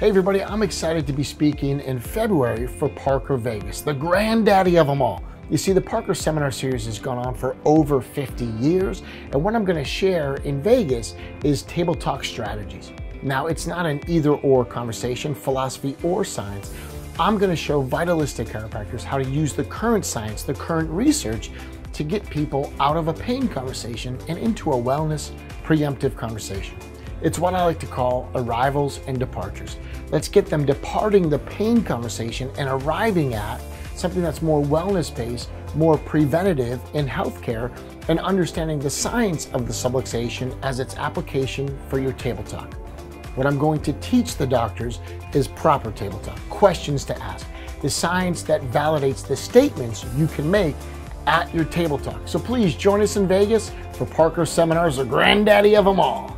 Hey everybody, I'm excited to be speaking in February for Parker Vegas, the granddaddy of them all. You see, the Parker Seminar Series has gone on for over 50 years, and what I'm gonna share in Vegas is table talk strategies. Now, it's not an either or conversation, philosophy or science. I'm gonna show vitalistic chiropractors how to use the current science, the current research to get people out of a pain conversation and into a wellness preemptive conversation. It's what I like to call arrivals and departures. Let's get them departing the pain conversation and arriving at something that's more wellness based, more preventative in healthcare, and understanding the science of the subluxation as its application for your table talk. What I'm going to teach the doctors is proper table talk, questions to ask, the science that validates the statements you can make at your table talk. So please join us in Vegas for Parker Seminars, the granddaddy of them all.